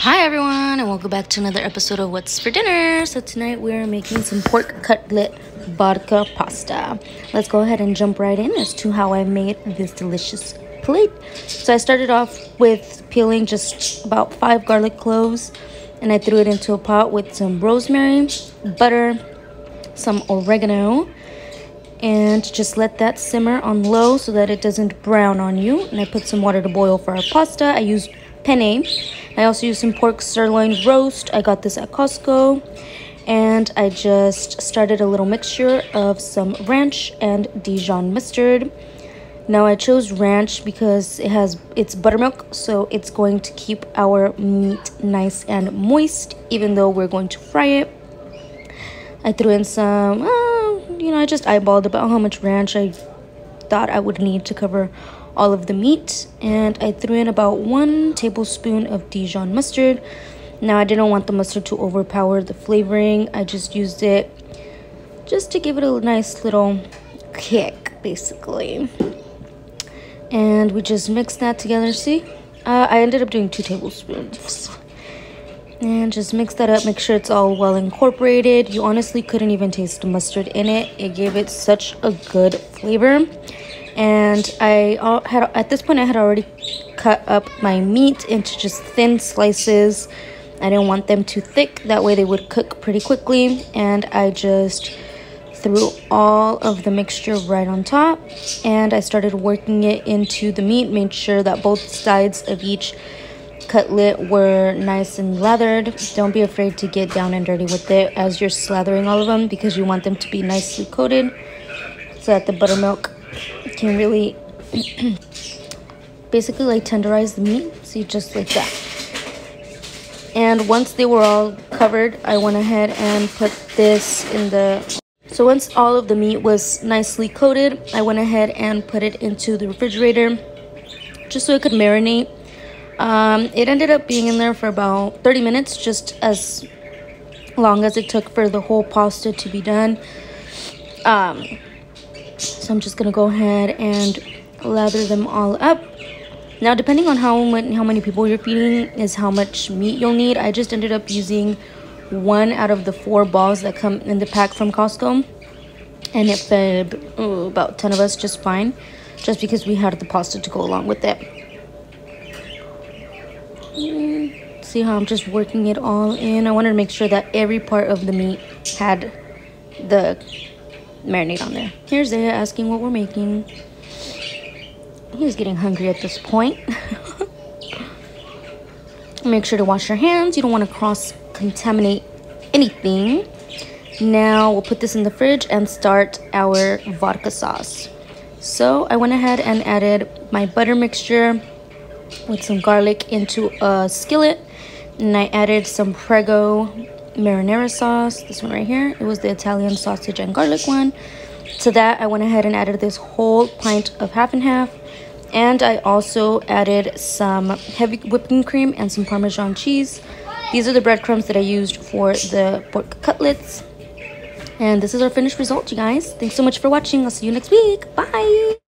Hi everyone and welcome back to another episode of What's for Dinner. So tonight we're making some pork cutlet vodka pasta. Let's go ahead and jump right in as to how I made this delicious plate. So I started off with peeling just about five garlic cloves and I threw it into a pot with some rosemary, butter, some oregano, and just let that simmer on low so that it doesn't brown on you. And I put some water to boil for our pasta. I used penne. I also used some pork sirloin roast. I got this at Costco. And I just started a little mixture of some ranch and Dijon mustard. Now I chose ranch because it has it's buttermilk, so it's going to keep our meat nice and moist, even though we're going to fry it. I threw in some, uh, you know, I just eyeballed about how much ranch I thought I would need to cover all of the meat and I threw in about one tablespoon of Dijon mustard. Now I didn't want the mustard to overpower the flavoring. I just used it just to give it a nice little kick basically. And we just mixed that together, see? Uh, I ended up doing two tablespoons. And just mix that up, make sure it's all well incorporated. You honestly couldn't even taste the mustard in it. It gave it such a good flavor and I had at this point I had already cut up my meat into just thin slices. I didn't want them too thick, that way they would cook pretty quickly. And I just threw all of the mixture right on top and I started working it into the meat, made sure that both sides of each cutlet were nice and lathered. Don't be afraid to get down and dirty with it as you're slathering all of them because you want them to be nicely coated so that the buttermilk can really basically like tenderize the meat. See, just like that. And once they were all covered, I went ahead and put this in the... So once all of the meat was nicely coated, I went ahead and put it into the refrigerator just so it could marinate. Um, it ended up being in there for about 30 minutes, just as long as it took for the whole pasta to be done. Um, so I'm just gonna go ahead and lather them all up. Now depending on how many, how many people you're feeding is how much meat you'll need. I just ended up using one out of the four balls that come in the pack from Costco. And it fed about 10 of us just fine just because we had the pasta to go along with it. See how I'm just working it all in? I wanted to make sure that every part of the meat had the marinade on there. Here's Zaya asking what we're making. He's getting hungry at this point. Make sure to wash your hands. You don't want to cross-contaminate anything. Now we'll put this in the fridge and start our vodka sauce. So I went ahead and added my butter mixture with some garlic into a skillet. And I added some Prego marinara sauce this one right here. It was the italian sausage and garlic one. To that i went ahead and added this whole pint of half and half. And i also added some heavy whipping cream and some parmesan cheese. These are the breadcrumbs that i used for the pork cutlets. And this is our finished result you guys. Thanks so much for watching. I'll see you next week. Bye